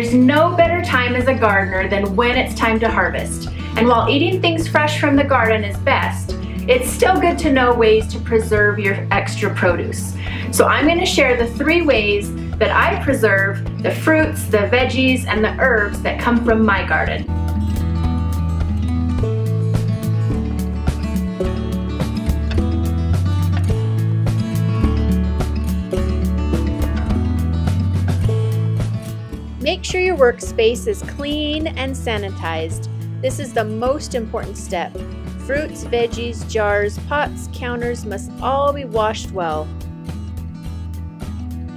There's no better time as a gardener than when it's time to harvest. And while eating things fresh from the garden is best, it's still good to know ways to preserve your extra produce. So I'm going to share the three ways that I preserve the fruits, the veggies, and the herbs that come from my garden. Make sure your workspace is clean and sanitized. This is the most important step. Fruits, veggies, jars, pots, counters must all be washed well.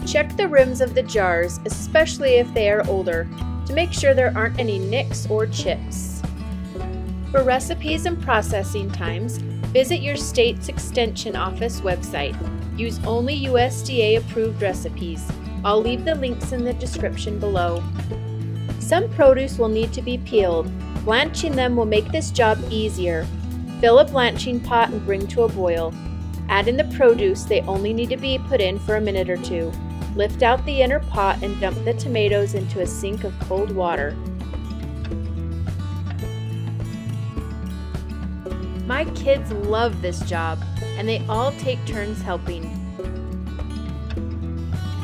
Check the rims of the jars, especially if they are older, to make sure there aren't any nicks or chips. For recipes and processing times, visit your state's Extension Office website. Use only USDA approved recipes. I'll leave the links in the description below. Some produce will need to be peeled. Blanching them will make this job easier. Fill a blanching pot and bring to a boil. Add in the produce, they only need to be put in for a minute or two. Lift out the inner pot and dump the tomatoes into a sink of cold water. My kids love this job, and they all take turns helping.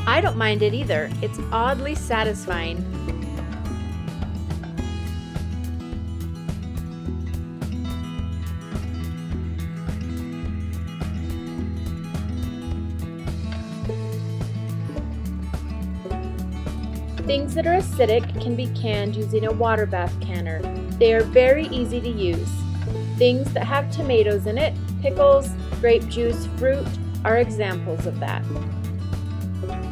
I don't mind it either. It's oddly satisfying. Things that are acidic can be canned using a water bath canner. They are very easy to use. Things that have tomatoes in it, pickles, grape juice, fruit, are examples of that.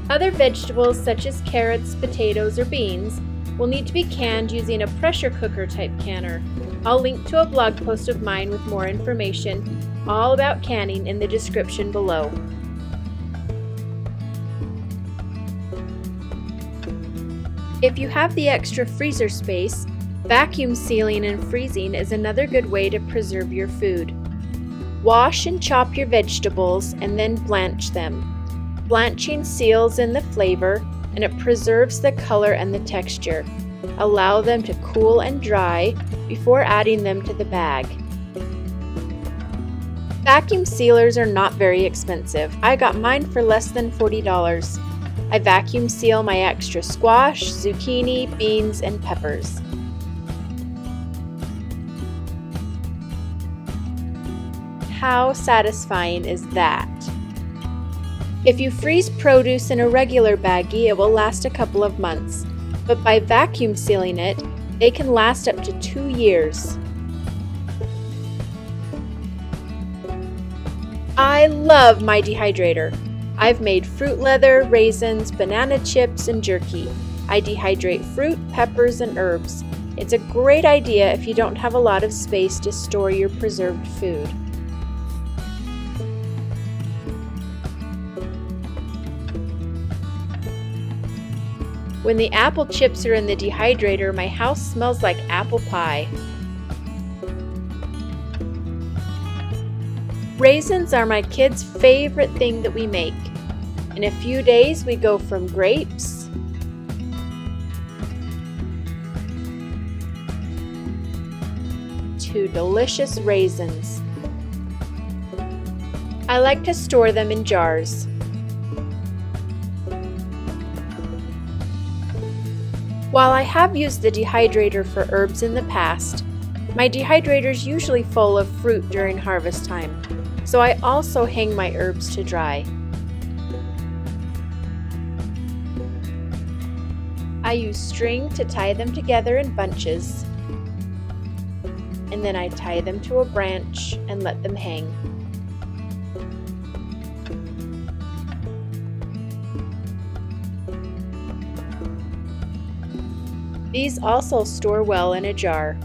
Other vegetables such as carrots, potatoes, or beans will need to be canned using a pressure cooker type canner. I'll link to a blog post of mine with more information all about canning in the description below. If you have the extra freezer space, vacuum sealing and freezing is another good way to preserve your food. Wash and chop your vegetables and then blanch them. Blanching seals in the flavor and it preserves the color and the texture. Allow them to cool and dry before adding them to the bag. Vacuum sealers are not very expensive. I got mine for less than $40. I vacuum seal my extra squash, zucchini, beans, and peppers. How satisfying is that? If you freeze produce in a regular baggie, it will last a couple of months, but by vacuum sealing it, they can last up to two years. I love my dehydrator. I've made fruit leather, raisins, banana chips, and jerky. I dehydrate fruit, peppers, and herbs. It's a great idea if you don't have a lot of space to store your preserved food. When the apple chips are in the dehydrator, my house smells like apple pie. Raisins are my kids' favorite thing that we make. In a few days, we go from grapes to delicious raisins. I like to store them in jars. While I have used the dehydrator for herbs in the past, my dehydrator is usually full of fruit during harvest time, so I also hang my herbs to dry. I use string to tie them together in bunches, and then I tie them to a branch and let them hang. These also store well in a jar.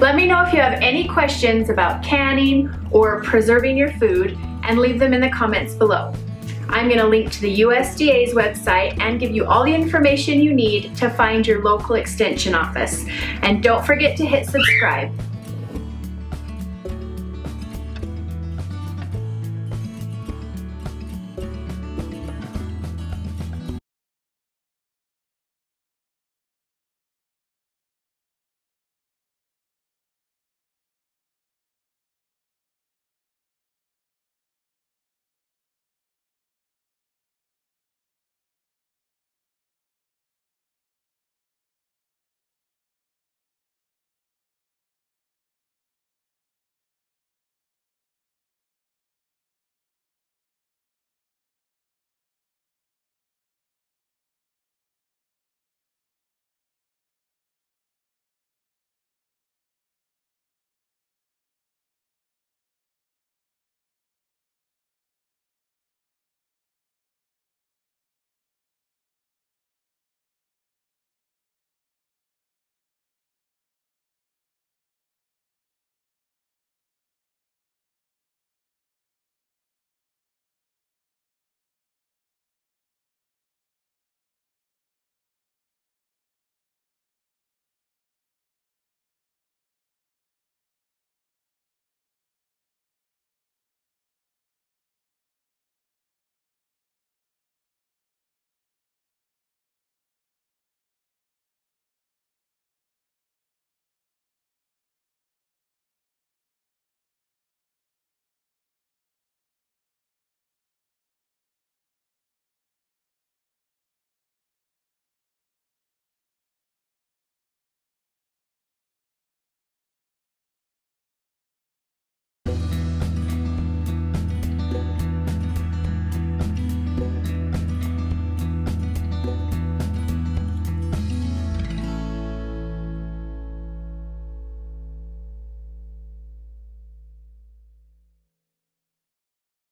Let me know if you have any questions about canning or preserving your food and leave them in the comments below. I'm going to link to the USDA's website and give you all the information you need to find your local extension office. And don't forget to hit subscribe.